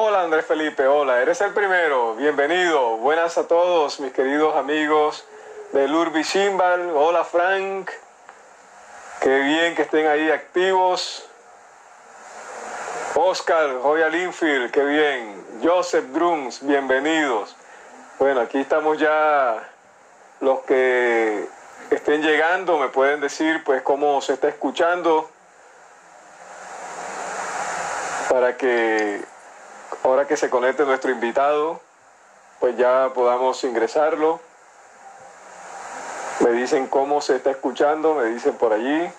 Hola Andrés Felipe, hola, eres el primero, bienvenido, buenas a todos mis queridos amigos de Urbi Shimbal, hola Frank, qué bien que estén ahí activos. Oscar, Royal Infield, qué bien. Joseph Drums, bienvenidos. Bueno, aquí estamos ya los que estén llegando, me pueden decir pues cómo se está escuchando para que ahora que se conecte nuestro invitado, pues ya podamos ingresarlo. Me dicen cómo se está escuchando, me dicen por allí.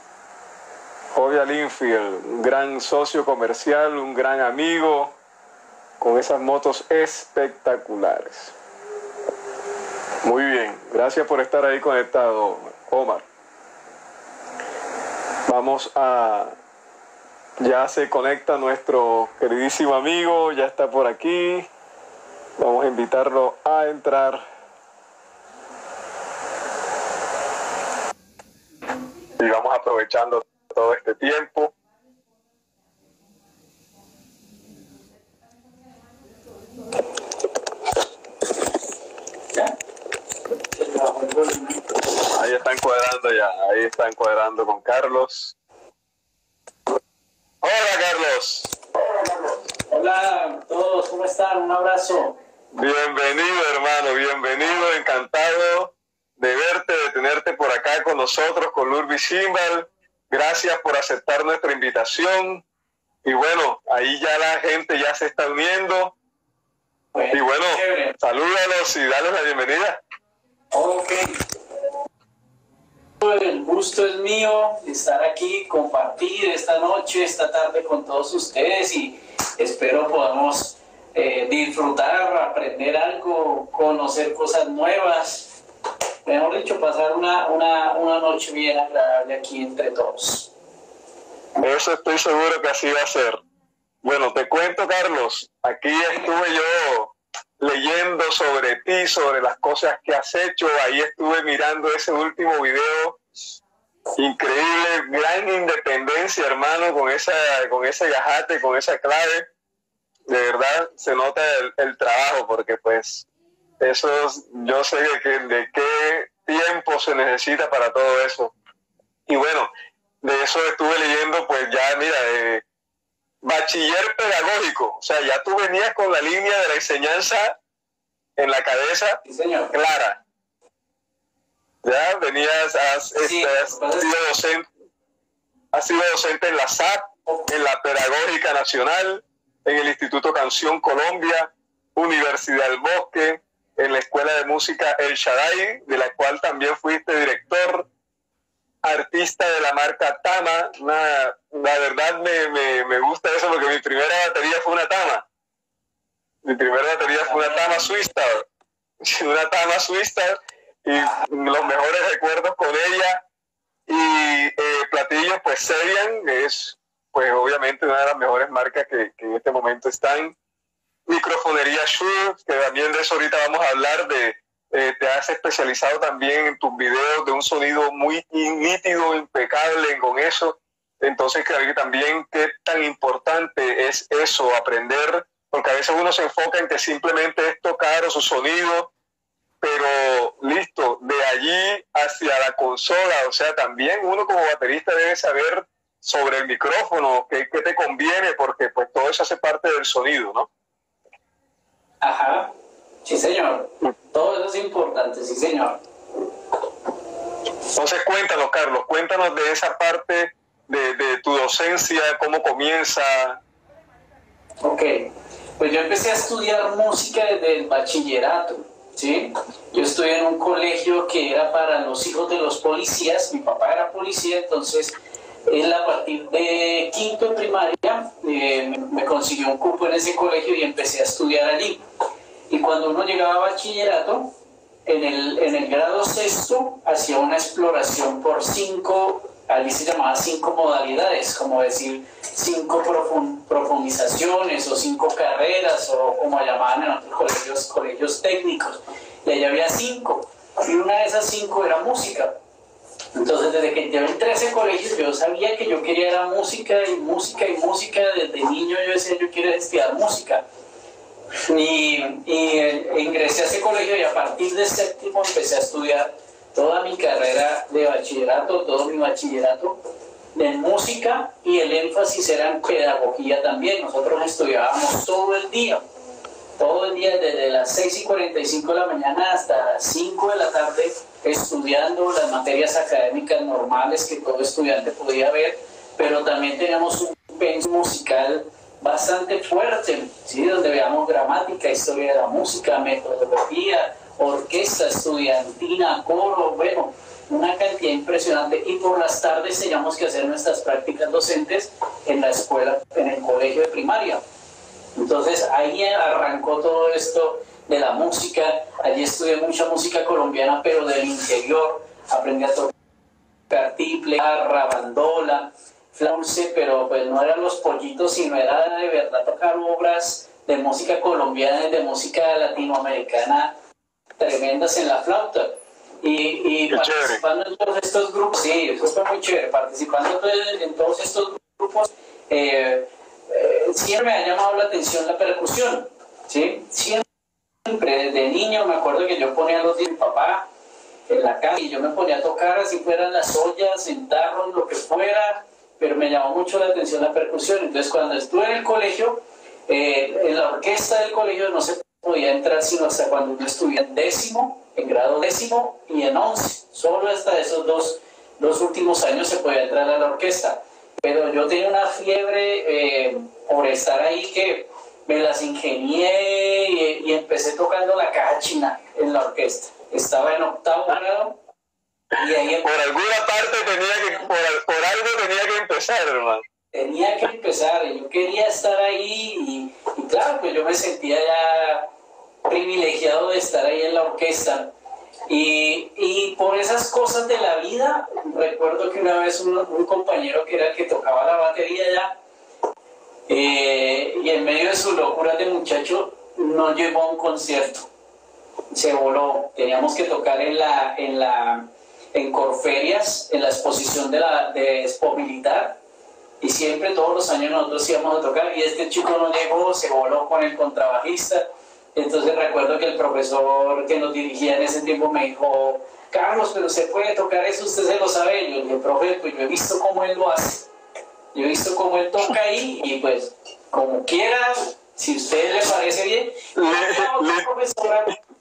Joya Linfield, un gran socio comercial, un gran amigo, con esas motos espectaculares. Muy bien, gracias por estar ahí conectado, Omar. Vamos a... Ya se conecta nuestro queridísimo amigo, ya está por aquí. Vamos a invitarlo a entrar. Y vamos aprovechando todo este tiempo. Ahí están cuadrando ya, ahí están cuadrando con Carlos. Hola a todos, ¿cómo están? Un abrazo. Bienvenido hermano, bienvenido, encantado de verte, de tenerte por acá con nosotros, con Lurby Simbal. Gracias por aceptar nuestra invitación. Y bueno, ahí ya la gente ya se está uniendo. y bueno, salúdalos y dale la bienvenida. Ok. El gusto es mío estar aquí, compartir esta noche, esta tarde con todos ustedes y espero podamos eh, disfrutar, aprender algo, conocer cosas nuevas. Mejor dicho, pasar una, una, una noche bien agradable aquí entre todos. Eso estoy seguro que así va a ser. Bueno, te cuento, Carlos, aquí estuve yo leyendo sobre ti, sobre las cosas que has hecho. Ahí estuve mirando ese último video. Increíble, gran independencia, hermano, con esa, con ese yajate, con esa clave. De verdad se nota el, trabajo, porque pues eso yo sé de, que, de qué tiempo se necesita para todo eso. Y bueno, de eso estuve leyendo, pues ya, mira, eh, bachiller pedagógico, o sea, ya tú venías con la línea de la enseñanza en la cabeza clara. Ya venías, has, este, sido docente, has sido docente en la SAP, en la Pedagógica Nacional, en el Instituto Canción Colombia, Universidad del Bosque, en la Escuela de Música El Shaddai, de la cual también fuiste director, artista de la marca Tama. La verdad me, me, gusta eso porque mi primera batería fue una Tama. Mi primera batería fue una Tama Suiza. Una Tama Suiza y los mejores recuerdos con ella. Y eh, platillos, pues Serian, es pues obviamente una de las mejores marcas que, que en este momento están. Microfonería Shure, que también de eso ahorita vamos a hablar de eh, te has especializado también en tus videos de un sonido muy nítido, impecable con eso. Entonces, creo que también qué tan importante es eso, aprender, porque a veces uno se enfoca en que simplemente es tocar o su sonido, pero listo, de allí hacia la consola, o sea, también uno como baterista debe saber sobre el micrófono, qué, qué te conviene, porque pues todo eso hace parte del sonido, ¿no? Ajá, Sí, señor. Todo eso es importante, sí, señor. Entonces, cuéntanos, Carlos, cuéntanos de esa parte de, tu docencia, cómo comienza. Ok, pues yo empecé a estudiar música desde el bachillerato, ¿sí? Yo estudié en un colegio que era para los hijos de los policías, mi papá era policía, entonces él a partir de quinto de primaria eh, me consiguió un cupo en ese colegio y empecé a estudiar allí. Y cuando uno llegaba a bachillerato, en el, en el grado sexto hacía una exploración por cinco, allí se llamaba cinco modalidades, como decir cinco profundizaciones o cinco carreras o como llamaban en otros colegios, colegios técnicos. Y allá había cinco. Y una de esas cinco era música. Entonces, desde que llevé en 13 colegios, yo sabía que yo quería era música y música y música. Desde niño yo decía, yo quiero estudiar música. Y, y ingresé a ese colegio y a partir de séptimo empecé a estudiar toda mi carrera de bachillerato, todo mi bachillerato de música y el énfasis era en pedagogía también. Nosotros estudiábamos todo el día, todo el día desde las 6 y 45 de la mañana hasta las 5 de la tarde estudiando las materias académicas normales que todo estudiante podía ver, pero también teníamos un pensamiento musical bastante fuerte, ¿sí? donde veamos gramática, historia de la música, metodología, orquesta estudiantina, coro, bueno, una cantidad impresionante. Y por las tardes teníamos que hacer nuestras prácticas docentes en la escuela, en el colegio de primaria. Entonces ahí arrancó todo esto de la música. Allí estudié mucha música colombiana, pero del interior. Aprendí a tocar tiple, bandola, flauce, pero pues no eran los pollitos, sino era de verdad tocar obras de música colombiana y de música latinoamericana tremendas en la flauta. Y, y participando en todos estos grupos, sí, eso fue muy chévere, participando en todos estos grupos, eh, eh, siempre me ha llamado la atención la percusión, ¿sí? Siempre, desde niño, me acuerdo que yo ponía los de mi papá en la casa y yo me ponía a tocar así fueran las ollas, en tarros, lo que fuera, pero me llamó mucho la atención la percusión. Entonces, cuando estuve en el colegio, eh, en la orquesta del colegio no se podía entrar sino hasta cuando yo estudié en décimo, en grado décimo y en once. Solo hasta esos dos, dos últimos años se podía entrar a la orquesta. Pero yo tenía una fiebre eh, por estar ahí que me las ingenié y, empecé tocando la caja china en la orquesta. Estaba en octavo grado y ahí... Por alguna parte tenía que, por, por algo tenía que empezar, hermano tenía que empezar, yo quería estar ahí y, claro, pues yo me sentía ya privilegiado de estar ahí en la orquesta. Y, y por esas cosas de la vida, recuerdo que una vez un, compañero que era el que tocaba la batería ya, eh, y en medio de su locura de muchacho, no llevó a un concierto. Se voló. Teníamos que tocar en la, en la, en Corferias, en la exposición de la de Expo Militar y siempre todos los años nosotros íbamos a tocar y este chico no llegó, se voló con el contrabajista. Entonces recuerdo que el profesor que nos dirigía en ese tiempo me dijo, Carlos, pero se puede tocar eso, usted se lo sabe. Yo le dije, profe, pues yo he visto cómo él lo hace. Yo he visto cómo él toca ahí y pues como quiera, si a usted le parece bien.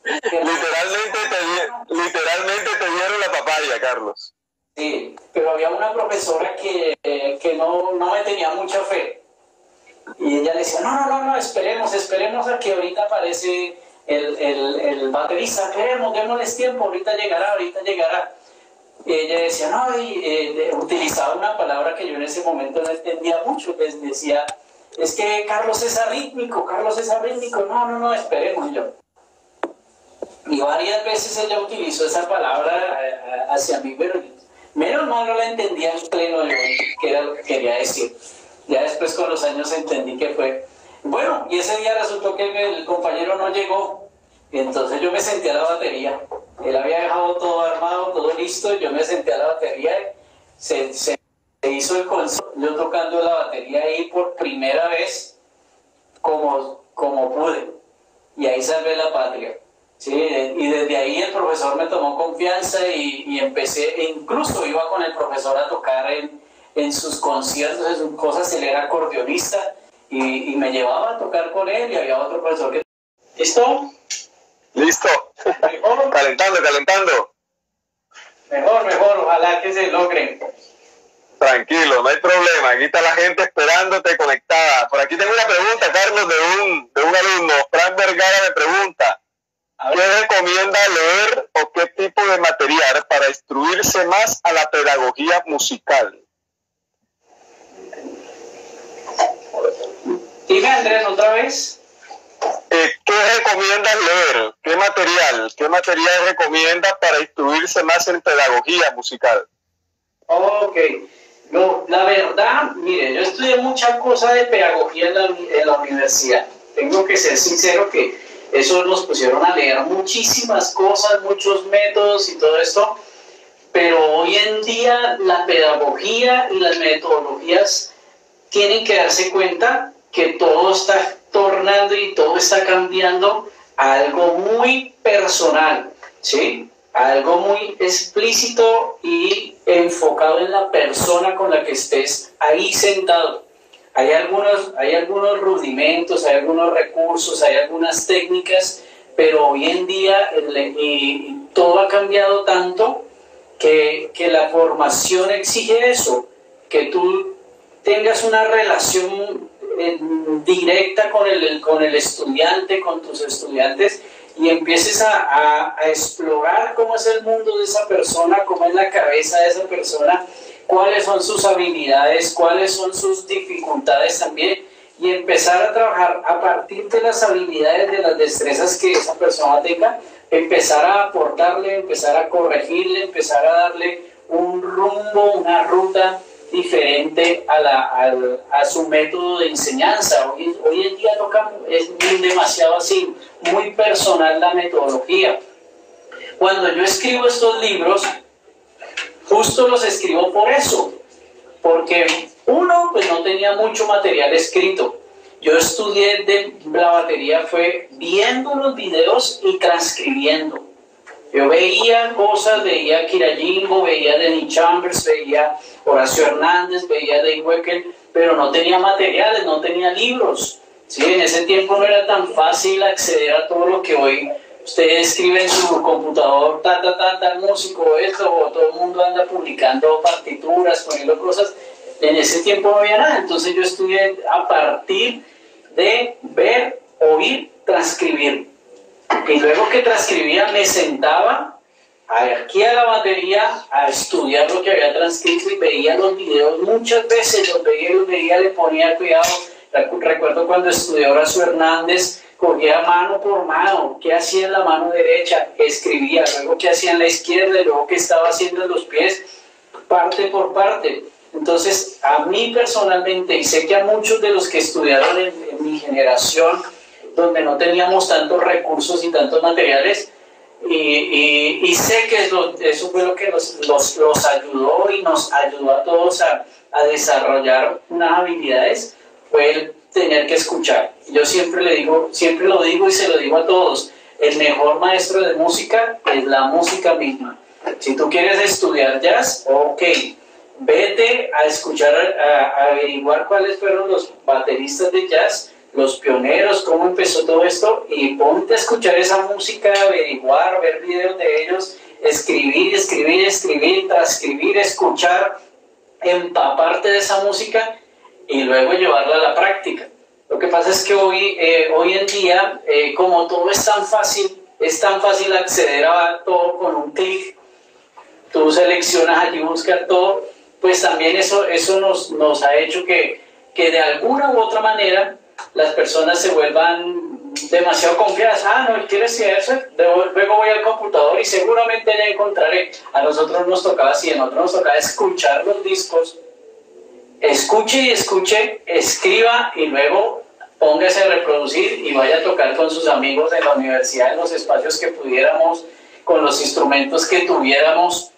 literalmente, te, literalmente te dieron la papaya, Carlos. Sí, pero había una profesora que, que no, no, me tenía mucha fe. Y ella decía, no, no, no, no, esperemos, esperemos a que ahorita aparece el, el, el baterista, esperemos, démosles tiempo, ahorita llegará, ahorita llegará. Y ella decía, no, y eh, utilizaba una palabra que yo en ese momento no entendía mucho, pues decía, es que Carlos es arrítmico, Carlos es arrítmico, no, no, no, esperemos yo. Y varias veces ella utilizó esa palabra eh, hacia mí, pero Menos mal no la entendía en pleno qué era lo que quería decir. Ya después con los años entendí que fue. Bueno, y ese día resultó que el compañero no llegó. Y entonces yo me senté a la batería. Él había dejado todo armado, todo listo. Yo me senté a la batería. Se, se, hizo el concierto. Yo tocando la batería ahí por primera vez como, como pude. Y ahí salvé la patria. Sí, y desde ahí el profesor me tomó confianza y, y, empecé, e incluso iba con el profesor a tocar en, en sus conciertos, en sus cosas, él era acordeonista y, y, me llevaba a tocar con él y había otro profesor que... ¿Listo? Listo. ¿Mejor? calentando, calentando. Mejor, mejor, ojalá que se logren. Tranquilo, no hay problema. Aquí está la gente esperándote conectada. Por aquí tengo una pregunta, Carlos, de un, de un alumno. Fran Vergara me pregunta. ¿Qué recomienda leer o qué tipo de material para instruirse más a la pedagogía musical? Dime, Andrés, otra vez. Eh, ¿Qué recomiendas leer? ¿Qué material? ¿Qué material recomienda para instruirse más en pedagogía musical? Ok. No, la verdad, mire, yo estudié mucha cosa de pedagogía en la, en la universidad. Tengo que ser sincero que eso nos pusieron a leer muchísimas cosas, muchos métodos y todo esto, pero hoy en día la pedagogía y las metodologías tienen que darse cuenta que todo está, tornando y todo está cambiando a algo muy personal, ¿sí? algo muy explícito y enfocado en la persona con la que estés ahí sentado. Hay algunos, hay algunos rudimentos, hay algunos recursos, hay algunas técnicas, pero hoy en día todo ha cambiado tanto que, que la formación exige eso, que tú tengas una relación eh, directa con el, con el estudiante, con tus estudiantes, y empieces a, a, explorar cómo es el mundo de esa persona, cómo es la cabeza de esa persona, cuáles son sus habilidades, cuáles son sus dificultades también, y empezar a trabajar a partir de las habilidades, de las destrezas que esa persona tenga, empezar a aportarle, empezar a corregirle, empezar a darle un rumbo, una ruta diferente a, la, a, su método de enseñanza. Hoy, hoy en día toca, es demasiado así, muy personal la metodología. Cuando yo escribo estos libros, justo los escribo por eso, porque uno, pues no tenía mucho material escrito. Yo estudié de la batería fue viendo los videos y transcribiendo. Yo veía cosas, veía Kira Jimbo, veía Denny Chambers, veía Horacio Hernández, veía Dave Weckel, pero no tenía materiales, no tenía libros. ¿sí? En ese tiempo no era tan fácil acceder a todo lo que hoy usted escribe en su computador, ta, ta, ta, tal músico, esto, o todo el mundo anda publicando partituras, poniendo cosas. En ese tiempo no había nada, entonces yo estudié a partir de ver, oír, transcribir. Y luego que transcribía me sentaba aquí a la batería a estudiar lo que había transcrito y veía los videos muchas veces, los veía, los veía, le ponía cuidado. Recuerdo cuando estudió Horacio Hernández, cogía mano por mano, qué hacía en la mano derecha, escribía, luego qué hacía en la izquierda, y luego qué estaba haciendo en los pies, parte por parte. Entonces, a mí personalmente, y sé que a muchos de los que estudiaron en, mi generación, donde no teníamos tantos recursos y tantos materiales, y, sé que eso fue lo que los, los, ayudó y nos ayudó a todos a, a desarrollar unas habilidades, fue el tener que escuchar. Yo siempre le digo, siempre lo digo y se lo digo a todos, el mejor maestro de música es la música misma. Si tú quieres estudiar jazz, ok, vete a escuchar, a, averiguar cuáles fueron los bateristas de jazz, los pioneros, cómo empezó todo esto y ponte a escuchar esa música, averiguar, ver videos de ellos, escribir, escribir, escribir, transcribir, escuchar, empaparte de esa música y luego llevarla a la práctica. Lo que pasa es que hoy, eh, hoy en día, eh, como todo es tan fácil, es tan fácil acceder a todo con un clic, tú seleccionas allí, buscar todo, pues también eso, eso nos, nos ha hecho que, que de alguna u otra manera las personas se vuelvan demasiado confiadas. Ah, no, ¿quieres decir eso? Luego voy al computador y seguramente ya encontraré. A nosotros nos tocaba así, a nosotros nos tocaba escuchar los discos, escuche y escuche, escriba y luego póngase a reproducir y vaya a tocar con sus amigos de la universidad en los espacios que pudiéramos, con los instrumentos que tuviéramos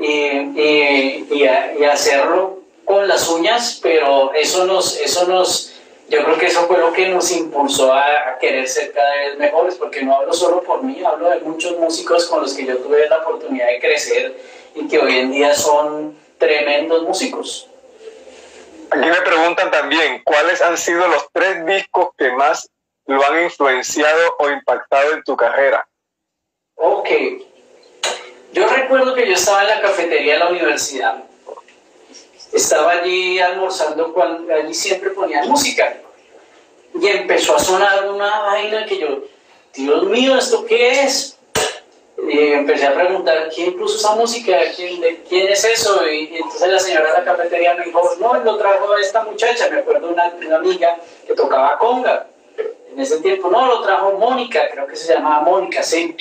y, hacerlo con las uñas, pero eso nos, eso nos, yo creo que eso fue lo que nos impulsó a, querer ser cada vez mejores, porque no hablo solo por mí, hablo de muchos músicos con los que yo tuve la oportunidad de crecer y que hoy en día son tremendos músicos. Aquí me preguntan también, ¿cuáles han sido los tres discos que más lo han influenciado o impactado en tu carrera? Ok, yo recuerdo que yo estaba en la cafetería de la universidad. Estaba allí almorzando cuando allí siempre ponían música. Y empezó a sonar una vaina que yo, Dios mío, ¿esto qué es? Y empecé a preguntar, ¿quién puso esa música? ¿Quién, ¿quién es eso? Y, entonces la señora de la cafetería me dijo, no, lo trajo esta muchacha, me acuerdo una, una amiga que tocaba conga. En ese tiempo, no, lo trajo Mónica, creo que se llamaba Mónica, sí.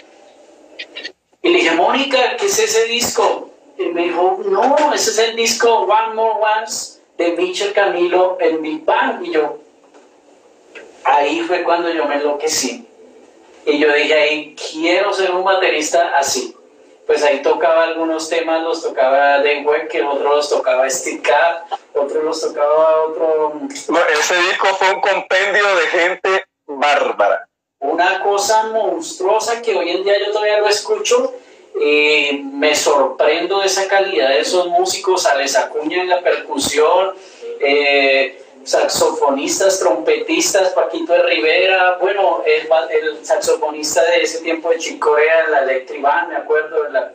Y le dije, Mónica, ¿qué es ese disco? Y me dijo, no, ese es el disco One More Once de Michel Camilo en Big Bang. Y yo, ahí fue cuando yo me enloquecí. Y yo dije ahí, quiero ser un baterista así. Pues ahí tocaba algunos temas, los tocaba Dave que otros los tocaba Steve Cap, otros los tocaba otro... ese disco fue un compendio de gente bárbara. Una cosa monstruosa que hoy en día yo todavía lo escucho. Eh, me sorprendo de esa calidad de esos músicos, Alex Acuña en la percusión, eh, saxofonistas, trompetistas, Paquito de Rivera, bueno, el, el, saxofonista de ese tiempo de Chicorea, la Electric Band, me acuerdo, la,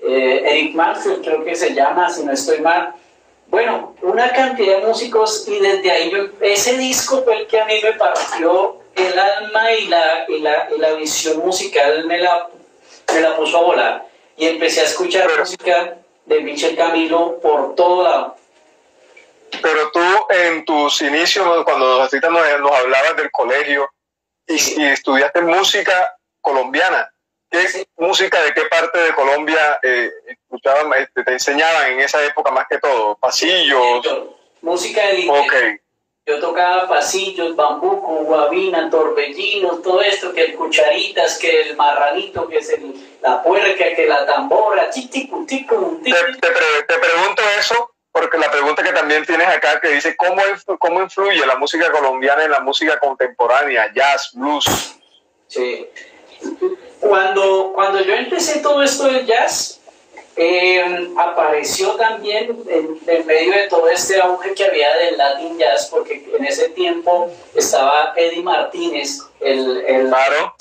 eh, Eric Mansfield creo que se llama, si no estoy mal. Bueno, una cantidad de músicos y desde ahí ese disco fue el que a mí me partió el alma y la, y la, y la visión musical me la, me la puso a volar. Y empecé a escuchar música de Michel Camilo por todo lado. Pero tú en tus inicios, cuando nos, nos hablabas del colegio y, y estudiaste música colombiana, ¿Qué música de qué parte de Colombia eh, escuchaban, este, te enseñaban en esa época más que todo? ¿Pasillos? Música de okay. Yo tocaba pasillos, bambuco, guabina, torbellinos, todo esto, que el cucharitas, que el marranito, que es la puerca, que la tambora, tico, tico, te, te, pregunto eso porque la pregunta que también tienes acá que dice, ¿cómo, ¿cómo influye la música colombiana en la música contemporánea, jazz, blues? Sí. Cuando, cuando yo empecé todo esto del jazz, eh, apareció también en, medio de todo este auge que había del Latin Jazz, porque en ese tiempo estaba Eddie Martínez, el, el, claro,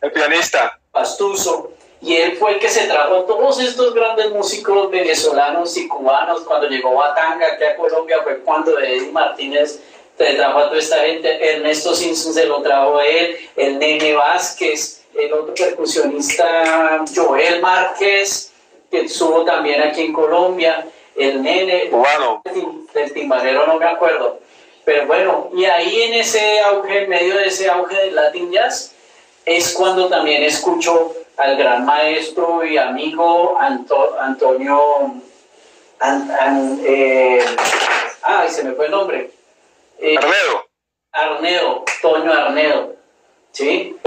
el pianista. Pastuso, y él fue el que se trajo a todos estos grandes músicos venezolanos y cubanos. Cuando llegó Batanga aquí a Colombia fue cuando Eddie Martínez se trajo a toda esta gente. Ernesto Simpson se lo trajo a él, el Nene Vázquez, el otro percusionista Joel Márquez, que estuvo también aquí en Colombia, el nene cubano del timbalero no me acuerdo, pero bueno, y ahí en ese auge, en medio de ese auge del Latin Jazz, es cuando también escucho al gran maestro y amigo Antonio, eh, ay, se me fue el nombre. Eh, Arnedo. Arnedo, Toño Arnedo, ¿sí?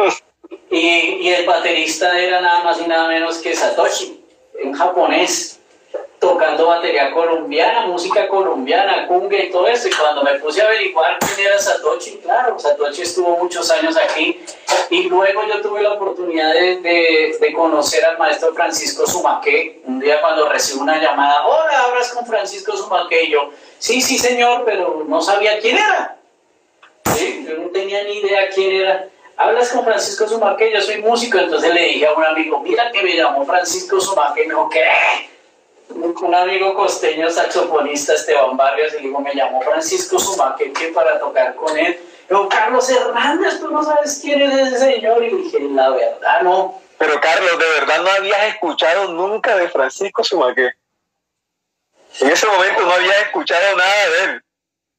Y, y, el baterista era nada más y nada menos que Satoshi, en japonés, tocando batería colombiana, música colombiana, kunga y todo eso. Y cuando me puse a averiguar quién era Satoshi, claro, Satoshi estuvo muchos años aquí. Y luego yo tuve la oportunidad de, de, conocer al maestro Francisco Sumaque. Un día cuando recibo una llamada, hola, hablas con Francisco Sumaque. Y yo, sí, sí, señor, pero no sabía quién era. ¿Sí? Yo no tenía ni idea quién era hablas con Francisco Sumaque, yo soy músico, entonces le dije a un amigo, mira que me llamó Francisco Sumaque, y me dijo, ¿qué? Un amigo costeño saxofonista, Esteban Barrios, y digo, me llamó Francisco Sumaque, que para tocar con él. Yo, Carlos Hernández, tú no sabes quién es ese señor. Y dije, la verdad, no. Pero Carlos, ¿de verdad no habías escuchado nunca de Francisco Sumaque? En ese momento no habías escuchado nada de él.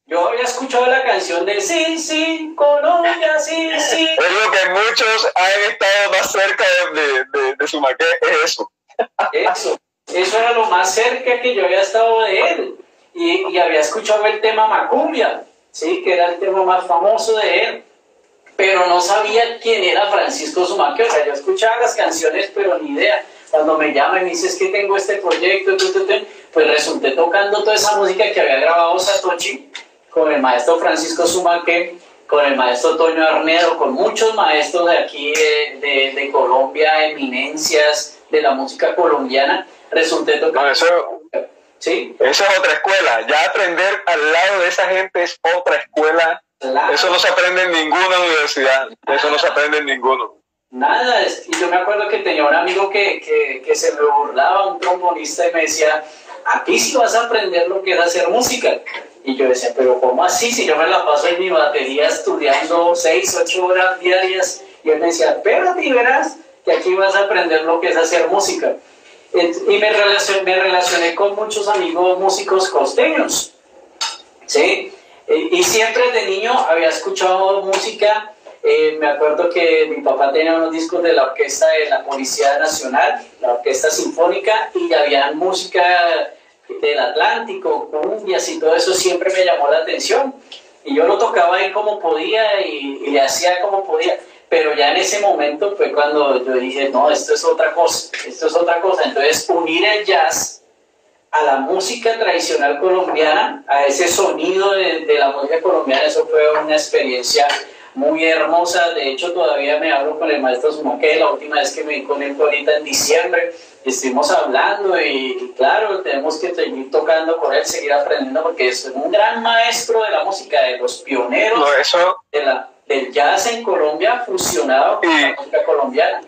Yo había escuchado la canción de Sí, sí, Colombia, sí, sí. Es lo que muchos han estado más cerca de, de, de, es eso. Eso, eso era lo más cerca que yo había estado de él. Y, había escuchado el tema Macumbia, ¿sí? que era el tema más famoso de él. Pero no sabía quién era Francisco Sumaque. O sea, yo escuchaba las canciones, pero ni idea. Cuando me llama y me dice, que tengo este proyecto, pues resulté tocando toda esa música que había grabado Satoshi con el maestro Francisco Sumaque, con el maestro Toño Arnedo, con muchos maestros de aquí de, Colombia, eminencias de la música colombiana, resulté tocando. eso, ¿Sí? Esa es otra escuela. Ya aprender al lado de esa gente es otra escuela. Eso no se aprende en ninguna universidad. Eso no se aprende en ninguno. Nada, y yo me acuerdo que tenía un amigo que, que, que se me burlaba, un trombonista, y me decía, aquí sí vas a aprender lo que es hacer música. Y yo decía, pero ¿cómo así? Si yo me la paso en mi batería estudiando seis, ocho horas diarias. Y él me decía, espérate y verás que aquí vas a aprender lo que es hacer música. Y me relacioné, me relacioné con muchos amigos músicos costeños. ¿sí? Y siempre de niño había escuchado música. Eh, me acuerdo que mi papá tenía unos discos de la orquesta de la Policía Nacional, la Orquesta Sinfónica, y había música del Atlántico, cumbias y todo eso siempre me llamó la atención. Y yo lo tocaba ahí como podía y, le hacía como podía. Pero ya en ese momento fue cuando yo dije, no, esto es otra cosa, esto es otra cosa. Entonces unir el jazz a la música tradicional colombiana, a ese sonido de, de la música colombiana, eso fue una experiencia muy hermosa. De hecho, todavía me hablo con el maestro Sumaque la última vez que me vi con él ahorita en diciembre. Estuvimos hablando y, claro, tenemos que seguir tocando con él, seguir aprendiendo porque es un gran maestro de la música, de los pioneros de la, del jazz en Colombia fusionado con la música colombiana.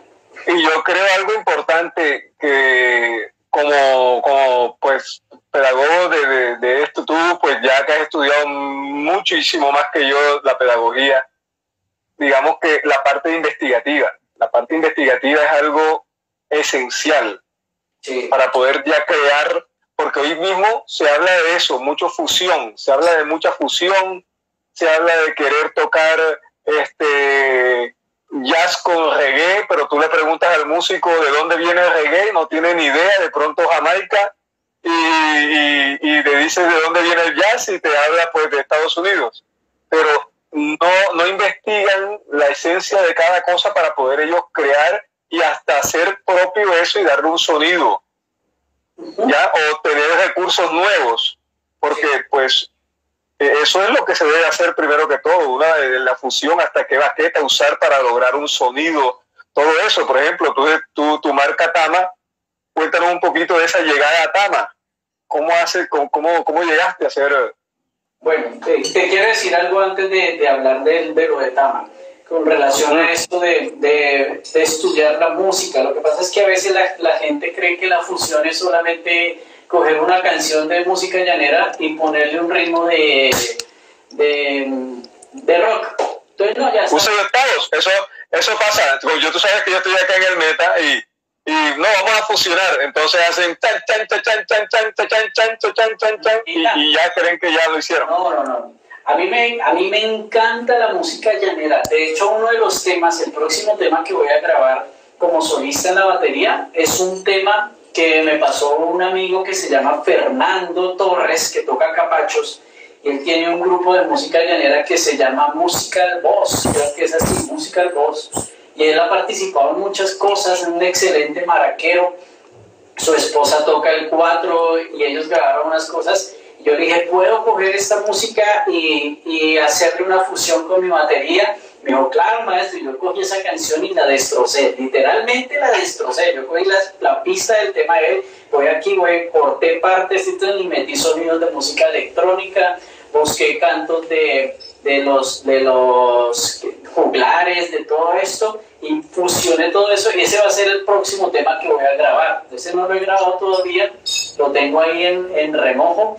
Y yo creo algo importante que como, como pues pedagogo de, de, esto, tú pues ya que has estudiado muchísimo más que yo la pedagogía, digamos que la parte investigativa, la parte investigativa es algo esencial para poder ya crear, porque hoy mismo se habla de eso, mucho fusión, se habla de mucha fusión, se habla de querer tocar este jazz con reggae, pero tú le preguntas al músico de dónde viene el reggae, no tiene ni idea, de pronto Jamaica, y, y, y le dices de dónde viene el jazz y te habla pues de Estados Unidos. Pero no, no investigan la esencia de cada cosa para poder ellos crear y hasta hacer propio eso y darle un sonido, ¿ya? O tener recursos nuevos, porque pues eso es lo que se debe hacer primero que todo, una de la fusión hasta qué baqueta usar para lograr un sonido, todo eso. Por ejemplo, tú, tu marca Tama, cuéntanos un poquito de esa llegada a Tama. ¿Cómo, hace, cómo, cómo, llegaste a hacer? Bueno, te, quiero decir algo antes de, de hablar de, de, lo de Tama, con relación a esto de, de, estudiar la música. Lo que pasa es que a veces la, la gente cree que la fusión es solamente coger una canción de música llanera y ponerle un ritmo de, de, rock. Entonces, no, ya está. eso, eso pasa. Yo, tú sabes que yo estoy acá en el meta y, y no, vamos a fusionar. Entonces hacen chan, chan, chan, chan, chan, chan, chan, chan, chan, chan, chan, chan, y, y ya creen que ya lo hicieron. No, no, no. A mí, me, a mí me encanta la música llanera. De hecho, uno de los temas, el próximo tema que voy a grabar como solista en la batería, es un tema que me pasó un amigo que se llama Fernando Torres, que toca capachos. Él tiene un grupo de música llanera que se llama Musical Boss, creo que es así, Musical Boss. Y él ha participado en muchas cosas, un excelente maraquero. Su esposa toca el cuatro y ellos grabaron unas cosas. Yo dije, ¿puedo coger esta música y, y hacerle una fusión con mi batería? Me dijo, claro, maestro, yo cogí esa canción y la destrocé, literalmente la destrocé. Yo cogí la, pista del tema de él, voy aquí, voy, corté partes y metí sonidos de música electrónica, busqué cantos de, de los, de los juglares, de todo esto, y fusioné todo eso, y ese va a ser el próximo tema que voy a grabar. Ese no lo he grabado todavía, lo tengo ahí en, en remojo,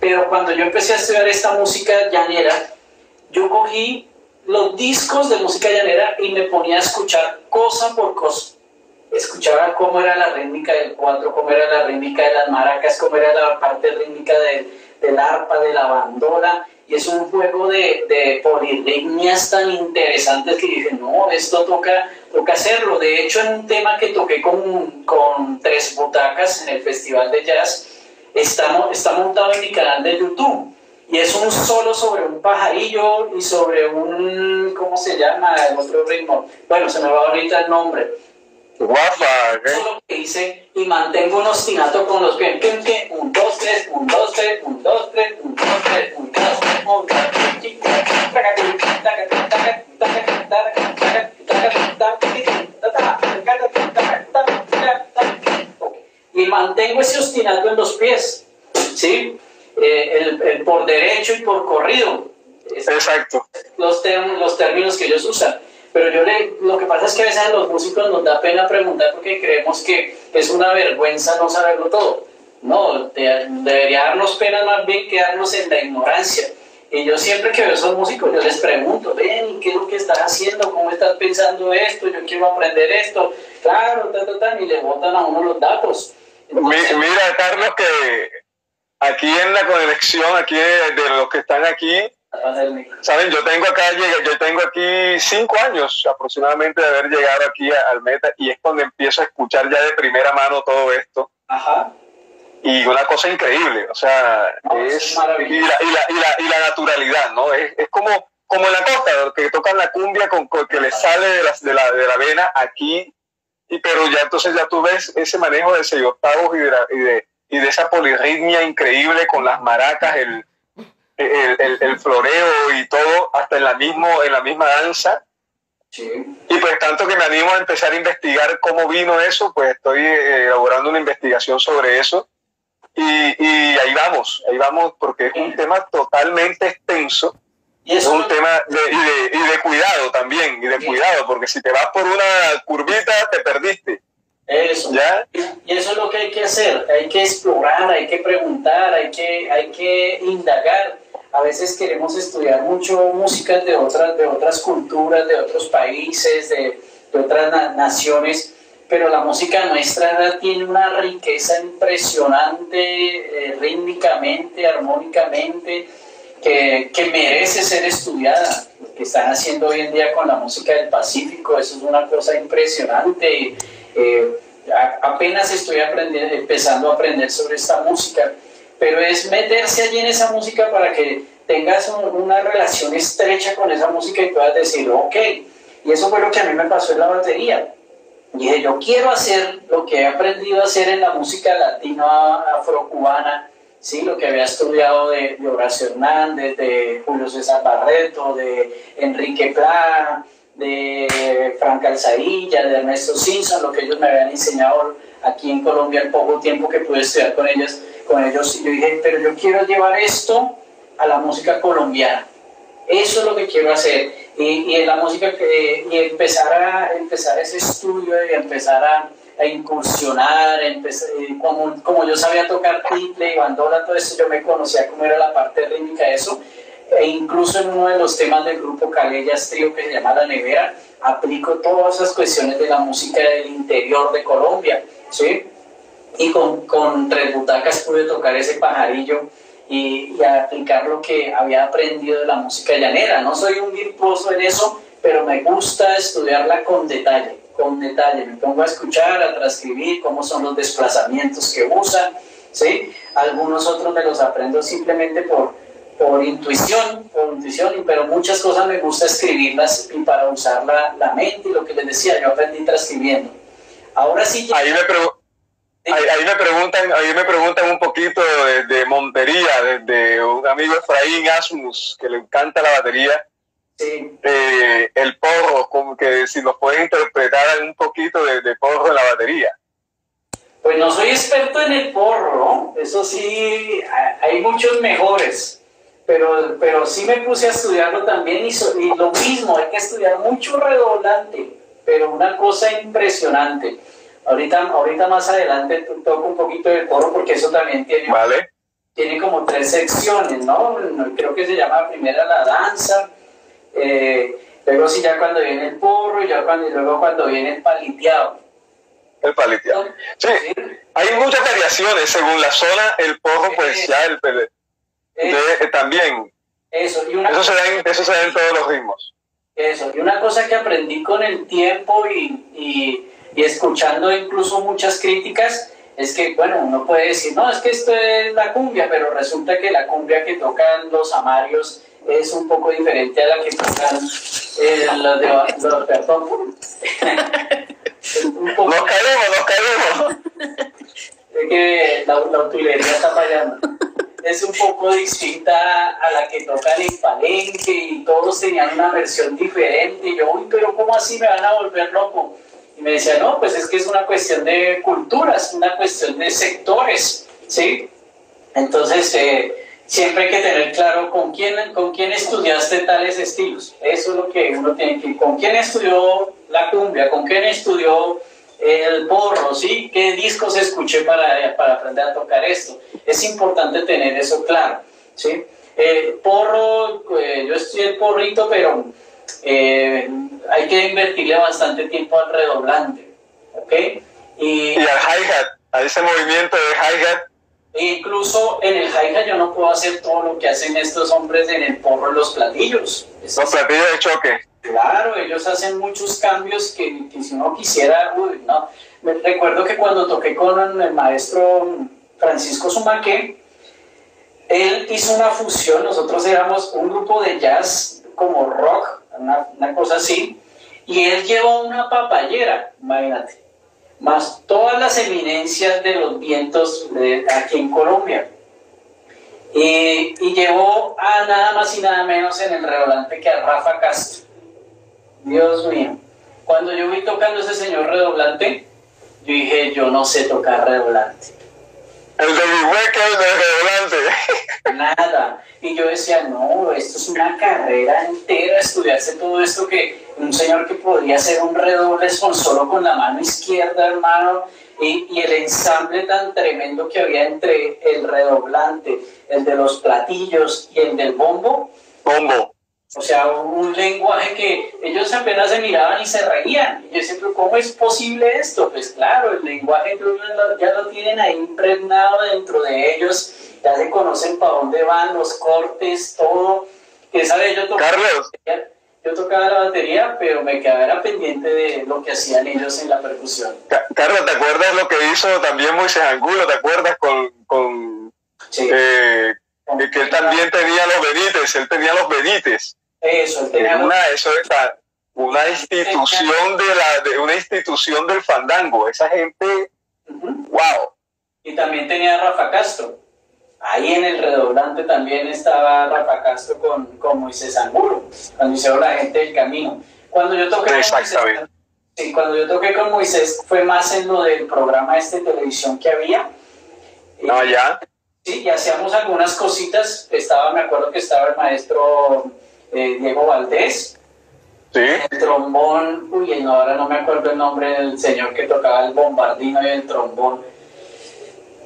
pero cuando yo empecé a estudiar esta música llanera, yo cogí los discos de música llanera y me ponía a escuchar cosa por cosa. Escuchaba cómo era la rítmica del cuatro, cómo era la rítmica de las maracas, cómo era la parte rítmica del, del arpa, de la bandola. Y es un juego de, de polirritmias tan interesantes que dije, no, esto toca, toca hacerlo. De hecho, en un tema que toqué con, con tres butacas en el Festival de Jazz, está, está montado en mi canal de YouTube y es un solo sobre un pajarillo y sobre un, ¿cómo se llama? El otro ritmo. Bueno, se me va ahorita el nombre. Guapa, ¿eh? lo que hice y mantengo un ostinato con los pies. ¿Qué, Un, dos, tres, un, dos, tres, un, dos, tres, un, dos, tres, un, dos, tres, un, Y mantengo ese ostinato en los pies. ¿Sí? Eh, el, el, por derecho y por corrido. Exacto. Los, los términos que ellos usan. Pero yo le, lo que pasa es que a veces a los músicos nos da pena preguntar porque creemos que es una vergüenza no saberlo todo. No, debería darnos pena más bien quedarnos en la ignorancia. Y yo siempre que veo a esos músicos, yo les pregunto, ven, ¿qué es lo que estás haciendo? ¿Cómo estás pensando esto? Yo quiero aprender esto. Claro, y le botan a uno los datos. Mira, Carlos, que aquí en la conexión, aquí de, los que están aquí, saben, yo tengo acá, yo tengo aquí cinco años aproximadamente de haber llegado aquí al Meta y es cuando empiezo a escuchar ya de primera mano todo esto. Ajá. Y una cosa increíble, o sea, es, y, la, y, la, y, la, y, la, naturalidad, ¿no? Es, es como, como en la costa, que tocan la cumbia con, que le sale de la, de la, de la vena aquí, y, pero ya entonces ya tú ves ese manejo de seis octavos y de, y de y de esa polirritmia increíble con las maracas, el, el, el, floreo y todo, hasta en la, mismo, en la misma danza. Y pues tanto que me animo a empezar a investigar cómo vino eso, pues estoy eh, elaborando una investigación sobre eso. Y, y, ahí vamos, ahí vamos, porque es un tema totalmente extenso. Y es un tema de, y, de, y de cuidado también, y de cuidado, porque si te vas por una curvita. Eso. Y eso es lo que hay que hacer. Hay que explorar, hay que preguntar, hay que, hay que indagar. A veces queremos estudiar mucho música de otras, de otras culturas, de otros países, de, de otras naciones, pero la música nuestra tiene una riqueza impresionante eh, rítmicamente, armónicamente, que, que merece ser estudiada. Lo que están haciendo hoy en día con la música del Pacífico, eso es una cosa impresionante eh, apenas estoy aprendiendo, empezando a aprender sobre esta música, pero es meterse allí en esa música para que tengas una relación estrecha con esa música y puedas decir, ok, y eso fue lo que a mí me pasó en la batería. Dije, yo quiero hacer lo que he aprendido a hacer en la música latino afrocubana, ¿sí? lo que había estudiado de, de Horacio Hernández, de Julio César Barreto, de Enrique Plá, de Frank Alzadilla, de Ernesto Simpson, lo que ellos me habían enseñado aquí en Colombia el poco tiempo que pude estudiar con ellos, con ellos. Y yo dije, pero yo quiero llevar esto a la música colombiana. Eso es lo que quiero hacer. Y, en la música, que, y empezar, a, empezar ese estudio y empezar a, incursionar, empezar, como, como yo sabía tocar triple y bandola, todo eso, yo me conocía cómo era la parte rítmica de eso e incluso en uno de los temas del grupo Calellas Trío que se llama La Nevera, aplico todas esas cuestiones de la música del interior de Colombia, ¿sí? Y con, con Tres Butacas pude tocar ese pajarillo y, y, aplicar lo que había aprendido de la música llanera. No soy un virtuoso en eso, pero me gusta estudiarla con detalle, con detalle. Me pongo a escuchar, a transcribir cómo son los desplazamientos que usan, ¿sí? Algunos otros me los aprendo simplemente por por intuición, por intuición, pero muchas cosas me gusta escribirlas y para usar la, la mente y lo que les decía, yo aprendí transcribiendo. Ahora sí... Ahí me, ahí, me preguntan, ahí me preguntan un poquito de, Montería, de, un amigo Efraín Asmus, que le encanta la batería. Sí. Eh, el porro, como que si nos puede interpretar un poquito de, de porro en la batería. Pues no soy experto en el porro, eso sí, hay muchos mejores pero, pero sí me puse a estudiarlo también y, y, lo mismo, hay que estudiar mucho redoblante, pero una cosa impresionante. Ahorita, ahorita más adelante toco un poquito del coro porque eso también tiene, vale. tiene como tres secciones, ¿no? Creo que se llama primera la danza, eh, luego sí ya cuando viene el porro y, ya cuando, luego cuando viene el paliteado. El paliteado. Sí, hay muchas variaciones según la zona, el porro pues ya el eh, también. Eso, y eso, se da en, eso se da en todos los ritmos. Eso, y una cosa que aprendí con el tiempo y, y, y, escuchando incluso muchas críticas es que, bueno, uno puede decir, no, es que esto es la cumbia, pero resulta que la cumbia que tocan los amarios es un poco diferente a la que tocan eh, los de los, perdón. un poco, nos caemos, nos caemos. Es que la, la utilería está fallando es un poco distinta a la que tocan en Palenque y todos tenían una versión diferente. Y yo, uy, pero ¿cómo así me van a volver loco? Y me decía, no, pues es que es una cuestión de culturas, una cuestión de sectores, ¿sí? Entonces, eh, siempre hay que tener claro con quién, con quién estudiaste tales estilos. Eso es lo que uno tiene que... ¿Con quién estudió la cumbia? ¿Con quién estudió el porro, ¿sí? ¿Qué discos escuché para, para aprender a tocar esto? Es importante tener eso claro, ¿sí? Eh, porro, eh, yo estudié el porrito, pero eh, hay que invertirle bastante tiempo al redoblante, ¿ok? Y, al hi-hat, a ese movimiento de hi-hat. E incluso en el hi-hat yo no puedo hacer todo lo que hacen estos hombres en el porro, los platillos. Los platillos de choque. Claro, ellos hacen muchos cambios que, si uno quisiera, uy, no. Me recuerdo que cuando toqué con el maestro Francisco Sumaque, él hizo una fusión, nosotros éramos un grupo de jazz como rock, una, cosa así, y él llevó una papayera, imagínate, más todas las eminencias de los vientos aquí en Colombia. Y, llevó a nada más y nada menos en el redoblante que a Rafa Castro. Dios mío. Cuando yo vi tocando ese señor redoblante, yo dije, yo no sé tocar redoblante. El de mi hueca, el de redoblante. Nada. Y yo decía, no, esto es una carrera entera, estudiarse todo esto que un señor que podría hacer un redoble con solo con la mano izquierda, hermano, y, y, el ensamble tan tremendo que había entre el redoblante, el de los platillos y el del bombo. Bombo. O sea, un lenguaje que ellos apenas se miraban y se reían. Y yo siempre, ¿cómo es posible esto? Pues claro, el lenguaje ya lo tienen ahí impregnado dentro de ellos, ya se conocen para dónde van los cortes, todo. Que sabe, yo tocaba, Carlos. yo tocaba la batería, pero me quedaba pendiente de lo que hacían ellos en la percusión. Carlos, ¿te acuerdas lo que hizo también Moisés Angulo? ¿Te acuerdas con... con Sí. eh, que él también tenía los Benítez, él tenía los Benítez. Eso, el una, eso es la- una institución de la, de una institución del fandango. Esa gente, wow. Y también tenía a Rafa Castro. Ahí en el redoblante también estaba Rafa Castro con, con Moisés Angulo, cuando hicieron la gente del camino. Cuando yo toqué con Exactamente. Moisés, sí, cuando yo toqué con Moisés fue más en lo del programa este de televisión que había. No, ya. Sí, y hacíamos algunas cositas. Estaba, me acuerdo que estaba el maestro eh, Diego Valdés, Sí. el trombón, uy, no, ahora no me acuerdo el nombre del señor que tocaba el bombardino y el trombón.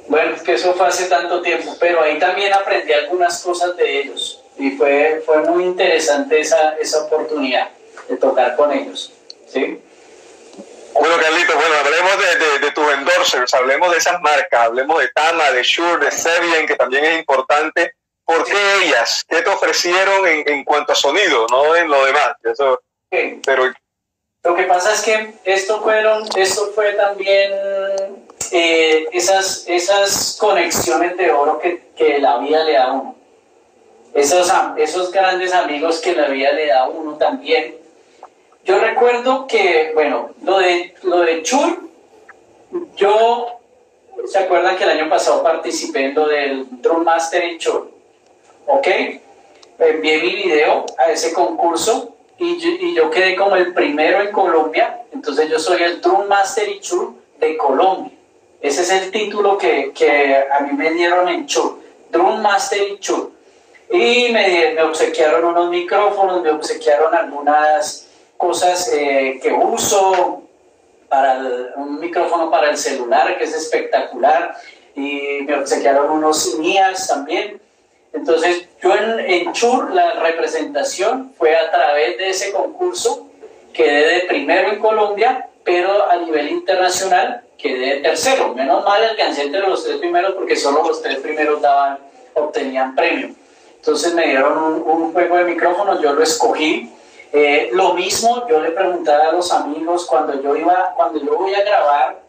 Bueno, es que eso fue hace tanto tiempo, pero ahí también aprendí algunas cosas de ellos y fue, fue muy interesante esa, esa oportunidad de tocar con ellos. ¿sí? Bueno, Carlitos, bueno, hablemos de, de, de tus endorsers, hablemos de esas marcas, hablemos de Tama, de Shure, de Sebian, que también es importante. ¿Por qué ellas? ¿Qué te ofrecieron en, en cuanto a sonido, no en lo demás? Eso, pero Lo que pasa es que esto fueron, esto fue también eh, esas, esas conexiones de oro que, que la vida le da a uno. Esos, esos grandes amigos que la vida le da a uno también. Yo recuerdo que, bueno, lo de, lo de Chul, yo, ¿se acuerdan que el año pasado participé en lo del Drum Master en Chul? ¿Ok? Envié mi video a ese concurso y yo, quedé como el primero en Colombia. Entonces yo soy el Drum Master y Chul de Colombia. Ese es el título que, que a mí me dieron en Chul. Drum Master y Chul. Y me, me obsequiaron unos micrófonos, me obsequiaron algunas cosas eh, que uso, para un micrófono para el celular que es espectacular y me obsequiaron unos INIAS también. Entonces yo en, Chur la representación fue a través de ese concurso, quedé de primero en Colombia, pero a nivel internacional quedé de tercero. Menos mal alcancé entre los tres primeros porque solo los tres primeros daban, obtenían premio. Entonces me dieron un, juego de micrófonos, yo lo escogí. Eh, lo mismo yo le preguntaba a los amigos cuando yo iba, cuando yo voy a grabar,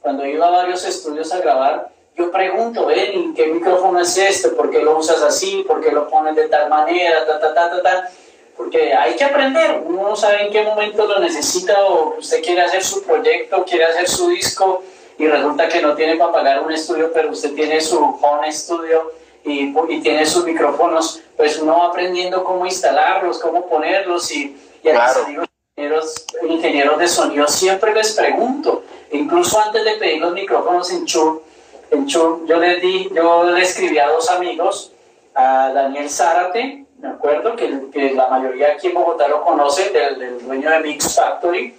cuando iba a varios estudios a grabar, yo pregunto, ven, ¿qué micrófono es este? ¿Por qué lo usas así? ¿Por qué lo pones de tal manera? Ta, ta, ta, ta, ta. Porque hay que aprender, uno no sabe en qué momento lo necesita o usted quiere hacer su proyecto, quiere hacer su disco y resulta que no tiene para pagar un estudio, pero usted tiene su home studio y, y tiene sus micrófonos, pues uno va aprendiendo cómo instalarlos, cómo ponerlos y, y a Claro. amigos ingenieros, ingenieros de sonido siempre les pregunto, incluso antes de pedir los micrófonos en Chur, yo les di, yo le escribí a dos amigos, a Daniel Zárate, me acuerdo que, la mayoría aquí en Bogotá lo conocen, del, dueño de Mix Factory,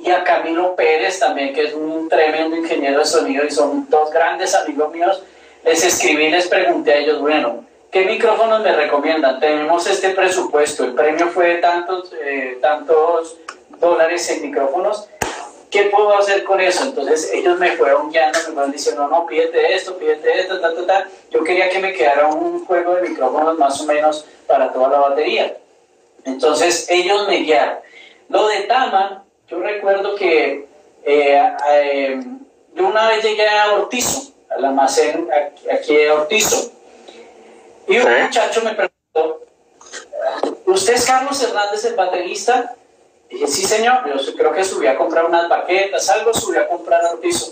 y a Camilo Pérez también, que es un tremendo ingeniero de sonido y son dos grandes amigos míos. Les escribí les pregunté a ellos, bueno, ¿qué micrófonos me recomiendan? Tenemos este presupuesto, el premio fue de tantos, eh, tantos dólares en micrófonos. ¿Qué puedo hacer con eso? Entonces ellos me fueron guiando, me fueron diciendo, no, pídete esto, pídete esto, ta, ta, ta. Yo quería que me quedara un juego de micrófonos más o menos para toda la batería. Entonces ellos me guiaron. Lo de Tama, yo recuerdo que eh, eh, yo una vez llegué a Ortizo, al almacén aquí- de Ortizo, y un Sí. muchacho me preguntó, ¿usted es Carlos Hernández, el baterista? Dije, sí, señor. Yo creo que subí a comprar unas baquetas, algo subí a comprar a Ortizo.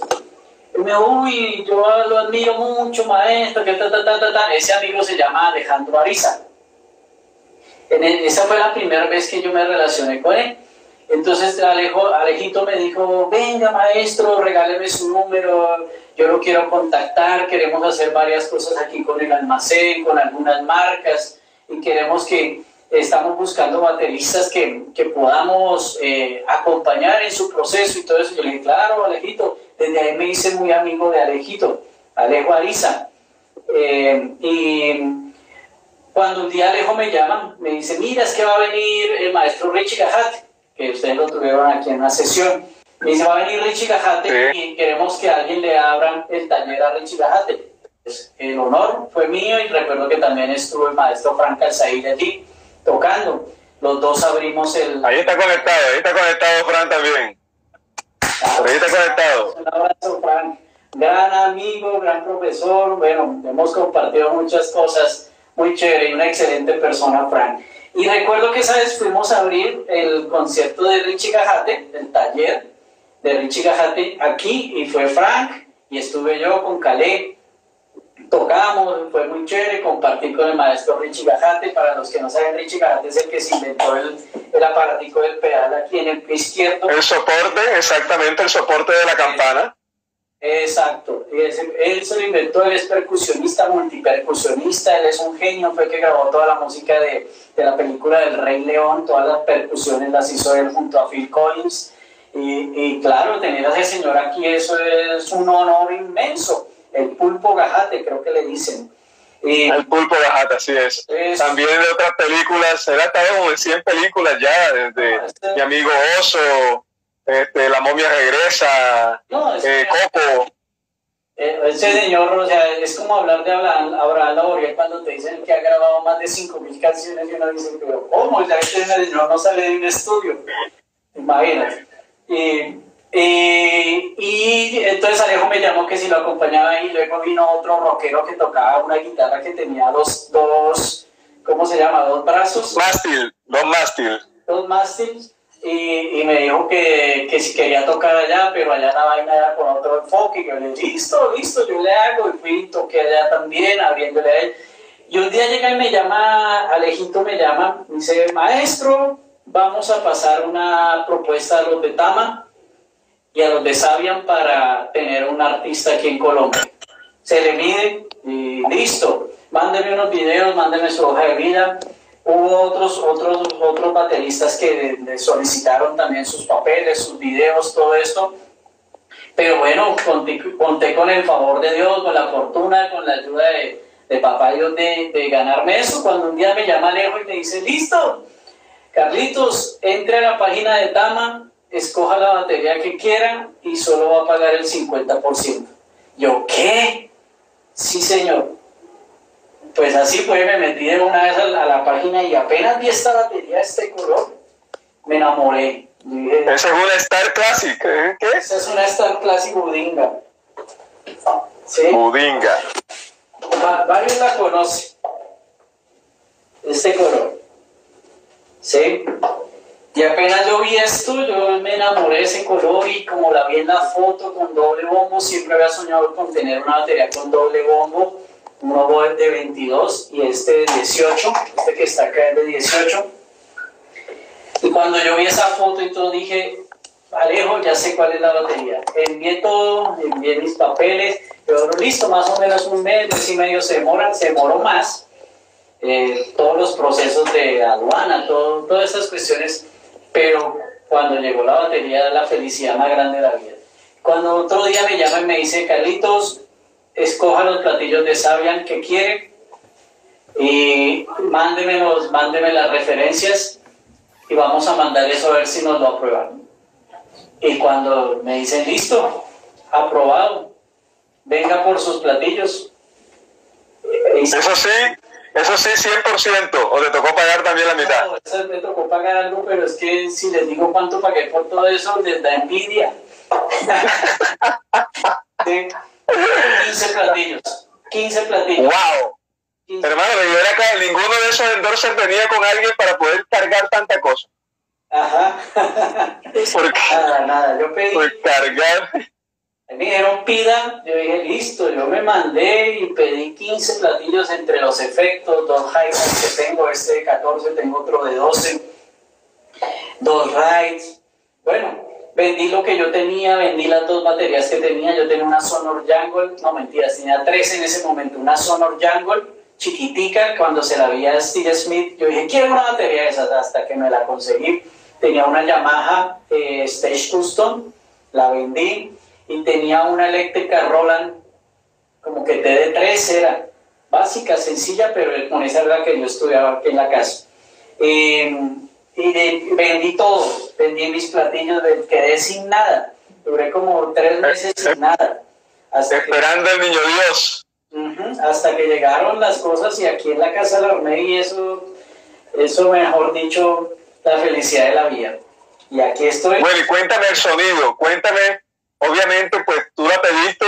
Y me dijo, uy, yo lo admiro mucho, maestro, que ta, ta, ta, ta. Ese amigo se llama Alejandro Ariza. En esa fue la primera vez que yo me relacioné con él. Entonces Alejo, Alejito me dijo, venga maestro, regáleme su número, yo lo quiero contactar, queremos hacer varias cosas aquí con el almacén, con algunas marcas, y queremos que estamos buscando bateristas que, que podamos eh, acompañar en su proceso y todo eso. Yo le dije, claro, Alejito, desde ahí me hice muy amigo de Alejito, Alejo Ariza. Eh, y cuando un día Alejo me llama, me dice, mira, es que va a venir el maestro Richie Gajate, que ustedes lo tuvieron aquí en la sesión. Me dice, va a venir Richie Gajate y queremos que alguien le abra el taller a Richie Gajate. Pues, el honor fue mío y recuerdo que también estuvo el maestro Frank Alzaí de allí tocando. Los dos abrimos el... Ahí está conectado, ahí está conectado Fran también. ahí está conectado. Un abrazo, Fran. Gran amigo, gran profesor. Bueno, hemos compartido muchas cosas muy chévere y una excelente persona, Fran. Y recuerdo que esa vez fuimos a abrir el concierto de Richie Gajate, el taller de Richie Gajate aquí, y fue Frank, y estuve yo con Calé tocamos, fue muy chévere, compartir con el maestro Richie Gajate, para los que no saben, Richie Gajate es el que se inventó el, el aparatico del pedal aquí en el pie izquierdo. El soporte, exactamente, el soporte de la campana. Exacto, él se lo inventó, él es percusionista, multipercusionista, él es un genio, fue que grabó toda la música de, de la película del Rey León, todas las percusiones las hizo él junto a Phil Collins. Y, y claro, tener a ese señor aquí, eso es un honor inmenso el pulpo gajate, creo que le dicen. el pulpo gajate, así es. También de otras películas, él ha estado como en 100 películas ya, desde este Mi amigo Oso, este, La momia regresa, eh, Coco. Eh, ese señor, o sea, es como hablar de Abraham, Abraham Laboriel cuando te dicen que ha grabado más de 5.000 canciones y uno dice, pero ¿cómo? Ya este señor no sale de un estudio. Imagínate. Y eh, y entonces Alejo me llamó que si lo acompañaba y luego vino otro rockero que tocaba una guitarra que tenía dos, dos ¿cómo se llama? Dos brazos. Mástil, dos mástil. Dos mástiles. Y, y, me dijo que, que, si quería tocar allá, pero allá la vaina era con otro enfoque. Y yo le dije, listo, listo, yo le hago. Y fui y toqué allá también, abriéndole a él. Y un día llega y me llama, Alejito me llama, me dice, maestro, vamos a pasar una propuesta a los de Tama y a los de Sabian para tener un artista aquí en Colombia. Se le mide y listo. Mándeme unos videos, mándeme su hoja de vida. Hubo otros, otros, otros bateristas que le solicitaron también sus papeles, sus videos, todo esto. Pero bueno, conté, con el favor de Dios, con la fortuna, con la ayuda de, de papá Dios de, de ganarme eso. Cuando un día me llama Alejo y me dice, listo, Carlitos, entre a la página de Tama, escoja la batería que quiera y solo va a pagar el 50%. Yo, ¿qué? Sí, señor. Pues así fue, me metí de una vez a la, página y apenas vi esta batería, este color, me enamoré. Esa es una Star Classic, ¿eh? ¿qué? Esa es una Star Classic Budinga. ¿Sí? Budinga. varios la conocen. Este color. ¿Sí? Y apenas yo vi esto, yo me enamoré de ese color y como la vi en la foto con doble bombo, siempre había soñado con tener una batería con doble bombo, un nuevo de 22 y este de 18, este que está acá es de 18. Y cuando yo vi esa foto y todo dije, Alejo, ya sé cuál es la batería. Envié todo, envié mis papeles, pero listo, más o menos un mes, mes y medio se demora, se demoró más. Eh, todos los procesos de aduana, todo, todas esas cuestiones pero cuando llegó la batería, la felicidad más grande de la vida. Cuando otro día me llama y me dice, Carlitos, escoja los platillos de Sabian que quiere y mándeme, mándeme las referencias y vamos a mandar eso a ver si nos lo aprueban. Y cuando me dicen, listo, aprobado, venga por sus platillos. Eso sí, eso sí, 100%, o te tocó pagar también la mitad. No, eso me tocó pagar algo, pero es que si les digo cuánto pagué por todo eso, les da envidia. sí. 15 platillos. 15 platillos. ¡Wow! Hermano, yo era acá, ninguno de esos endorsers venía con alguien para poder cargar tanta cosa. Ajá. Porque, nada, nada, yo pedí. Por cargar. Me dijeron pida, yo dije listo, yo me mandé y pedí 15 platillos entre los efectos, dos hi que tengo, este de 14, tengo otro de 12, dos rides. Bueno, vendí lo que yo tenía, vendí las dos baterías que tenía, yo tenía una Sonor Jungle, no mentiras, tenía tres en ese momento, una Sonor Jungle chiquitica, cuando se la vi a Steve Smith, yo dije, quiero una batería de esas, hasta que me la conseguí. Tenía una Yamaha eh, Stage Custom, la vendí, y tenía una eléctrica Roland, como que TD3 era, básica, sencilla, pero con esa era la que yo estudiaba aquí en la casa. Em, y vendí todo, vendí mis platillos, quedé sin nada, duré como tres meses sin nada. Esperando al niño Dios. hasta que llegaron las cosas y aquí en la casa la armé y eso, eso mejor dicho, la felicidad de la vida. Y aquí estoy. Bueno, y cuéntame el sonido, cuéntame, obviamente, pues tú la pediste,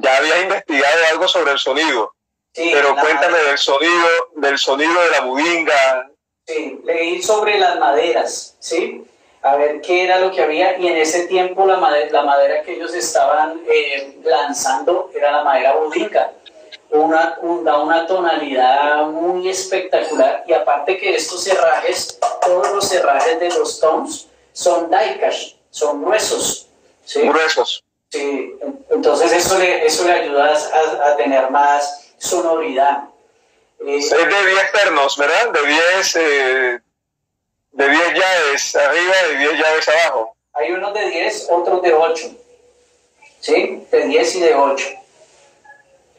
ya habías investigado algo sobre el sonido. pero cuéntame del sonido, del sonido de la budinga, Sí, leí sobre las maderas, ¿sí? A ver qué era lo que había y en ese tiempo la madera, la madera que ellos estaban eh, lanzando era la madera budinga, una, da una tonalidad muy espectacular y aparte que estos cerrajes, todos los cerrajes de los toms son diecash, son gruesos, ¿sí? Gruesos. Sí, entonces eso le, eso le ayuda a, a tener más sonoridad. Es de 10 pernos, ¿verdad? De 10 eh, de 10 llaves arriba y 10 llaves abajo. Hay unos de 10, otros de 8. ¿Sí? De 10 y de 8.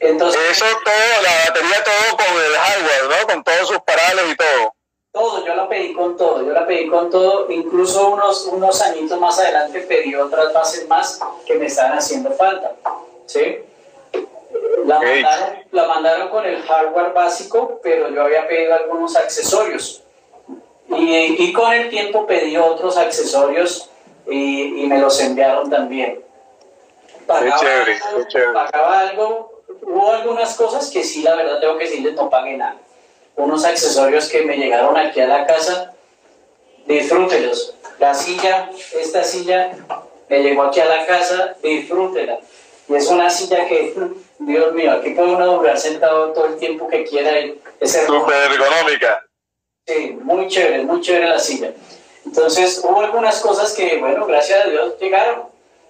Entonces, Eso todo, la batería todo con el hardware, ¿no? Con todos sus parales y todo. Todo, yo la pedí con todo, yo la pedí con todo, incluso unos, unos añitos más adelante pedí otras bases más que me estaban haciendo falta, ¿sí? La, mandaron, la mandaron con el hardware básico, pero yo había pedido algunos accesorios. Y, y con el tiempo pedí otros accesorios y, y me los enviaron también. Pagaba, chévere, chévere. pagaba algo, hubo algunas cosas que sí, la verdad tengo que decirles, no pagué nada. Unos accesorios que me llegaron aquí a la casa, disfrútelos. La silla, esta silla, me llegó aquí a la casa, disfrútela. Y es una silla que Dios mío, aquí puede uno durar sentado todo el tiempo que quiera. Es súper económica. Sí, muy chévere, muy chévere la silla. Entonces, hubo algunas cosas que, bueno, gracias a Dios llegaron.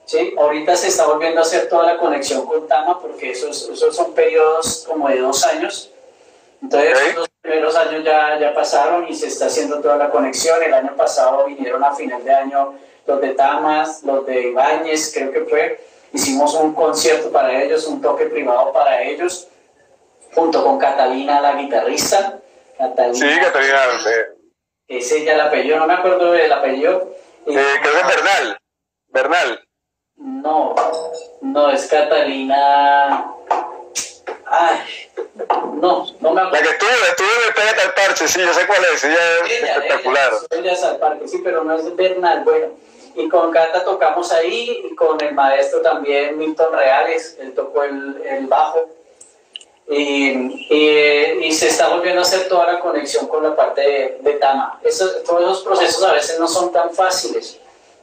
¿sí? Ahorita se está volviendo a hacer toda la conexión con Tama porque esos, esos son periodos como de dos años. Entonces, los primeros años ya, ya pasaron y se está haciendo toda la conexión. El año pasado vinieron a final de año los de Tamas, los de Ibáñez, creo que fue Hicimos un concierto para ellos, un toque privado para ellos, junto con Catalina, la guitarrista. Catalina, sí, Catalina. Eh. Es ella el apellido, no me acuerdo del apellido. Eh, creo que es Bernal. Bernal. No, no, es Catalina. Ay, no, no me acuerdo. La que estuvo, estuvo en el Pégate al Parche, sí, yo sé cuál es, ella es espectacular. Ella, ella es al parque, sí, pero no es Bernal. Bueno, y con Cata tocamos ahí, y con el maestro también Milton Reales, él tocó el, el bajo. Y, y, se está volviendo a hacer toda la conexión con la parte de, de Tama. todos esos procesos a veces no son tan fáciles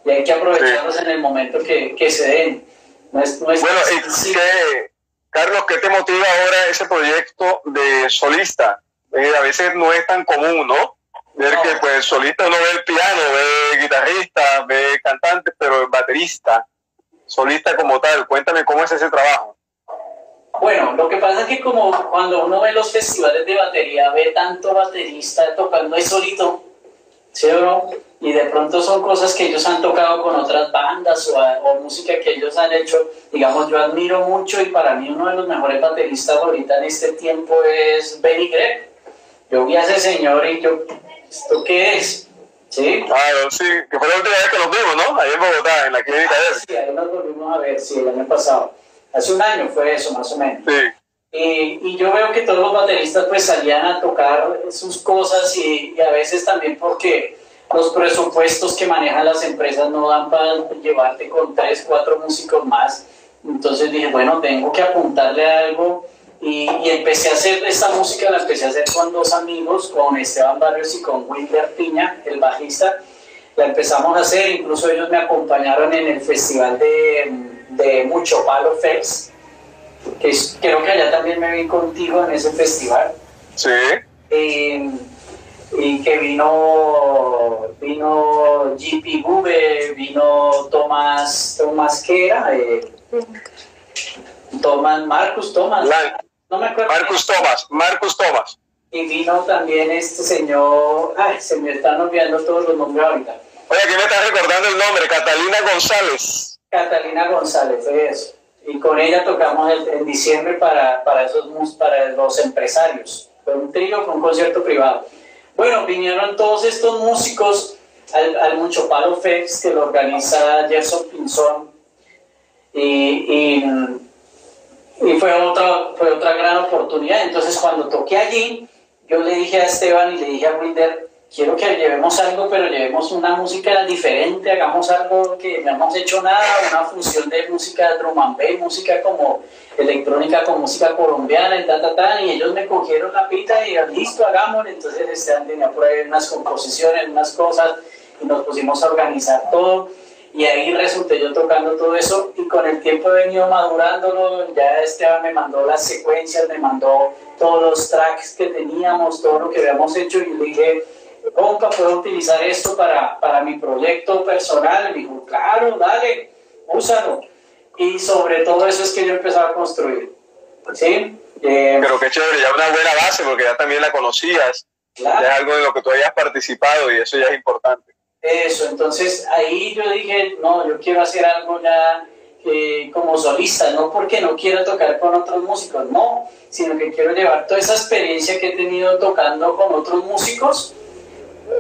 y hay que aprovecharlos en el momento que, que se den. No es, bueno, y Carlos, ¿qué te motiva ahora ese proyecto de solista? Eh, a veces no es tan común, ¿no? Ver que pues solista no ve el piano, ve guitarrista, ve cantante, pero baterista, solista como tal. Cuéntame cómo es ese trabajo. Bueno, lo que pasa es que como cuando uno ve los festivales de batería, ve tanto baterista tocando ahí solito, ¿sí o no? Y de pronto son cosas que ellos han tocado con otras bandas o, o, música que ellos han hecho. Digamos, yo admiro mucho y para mí uno de los mejores bateristas ahorita en este tiempo es Benny Gregg. Yo vi a ese señor y yo ¿esto qué es? ¿Sí? Claro, sí, que fue la última vez que nos vimos, ¿no? Ahí en Bogotá, en la clínica de él. Sí, ahí nos volvimos a ver, sí, el año pasado. Hace un año fue eso, más o menos. Sí. Y, y yo veo que todos los bateristas pues salían a tocar sus cosas y, a veces también porque los presupuestos que manejan las empresas no dan para llevarte con tres, cuatro músicos más. Entonces dije, bueno, tengo que apuntarle a algo y, empecé a hacer esta música, la empecé a hacer con dos amigos, con Esteban Barrios y con Wilber Piña, el bajista. La empezamos a hacer, incluso ellos me acompañaron en el festival de, de Mucho Palo Fest, que creo que allá también me vi contigo en ese festival. Sí. y que vino vino GP Bube, vino Tomás, Tomás ¿qué era? Eh, Tomás, Marcus Tomás. no me acuerdo. Marcus Tomás, Marcus Tomás. Y vino también este señor, ay, se me están olvidando todos los nombres ahorita. Oye, aquí me estás recordando el nombre, Catalina González. Catalina González, fue eso. Y con ella tocamos en diciembre para, para, esos, para los empresarios. Fue un trío, fue un concierto privado. Bueno, vinieron todos estos músicos al, al Mucho Palo Fest que lo organiza Gerson Pinzón. Y, y, fue, otra, fue otra gran oportunidad. Entonces, cuando toqué allí, yo le dije a Esteban y le dije a Wilder, quiero que llevemos algo, pero llevemos una música diferente, hagamos algo que no hemos hecho nada, una fusión de música drum and bass, música como electrónica con música colombiana y ta, ta, ta, y ellos me cogieron la pita y listo, hagámoslo, entonces Esteban tenía por ahí unas composiciones, unas cosas, y nos pusimos a organizar todo. Y ahí resulté yo tocando todo eso y con el tiempo he venido madurándolo, ya Esteban me mandó las secuencias, me mandó todos los tracks que teníamos, todo lo que habíamos hecho y le dije, compa, ¿puedo utilizar esto para, para mi proyecto personal? Me dijo, claro, dale, úsalo. Y sobre todo eso es que yo empezaba a construir. ¿Sí? Eh, Pero qué chévere, ya una buena base porque ya también la conocías. Claro. Ya es algo de lo que tú habías participado y eso ya es importante. Eso, entonces ahí yo dije, no, yo quiero hacer algo ya eh, como solista, no porque no quiera tocar con otros músicos, no, sino que quiero llevar toda esa experiencia que he tenido tocando con otros músicos,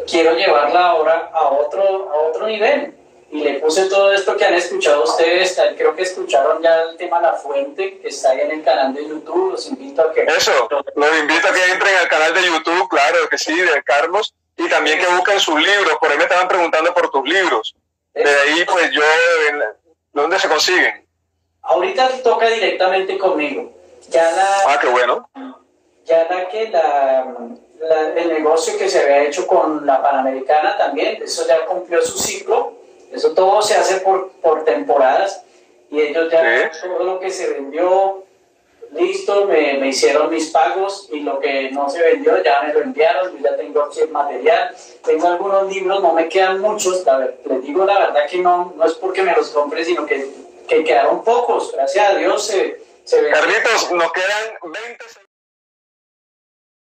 quiero llevarla ahora a otro, a otro nivel. Y le puse todo esto que han escuchado ustedes, creo que escucharon ya el tema La Fuente, que está ahí en el canal de YouTube, los invito a que... Eso, los invito a que entren al canal de YouTube, claro que sí, de Carlos y también que busquen sus libros. Por ahí me estaban preguntando por tus libros. De ahí, pues yo, ¿dónde se consiguen? Ahorita toca directamente conmigo. Ya la, ah, qué bueno. Ya la que la, el negocio que se había hecho con la Panamericana también, eso ya cumplió su ciclo. Eso todo se hace por, por temporadas y ellos ya todo lo que se vendió listo, me, me, hicieron mis pagos y lo que no se vendió ya me lo enviaron, yo ya tengo aquí el material, tengo algunos libros, no me quedan muchos, a ver, les digo la verdad que no, no es porque me los compre, sino que, que quedaron pocos, gracias a Dios se, se Carlitos, nos quedan 20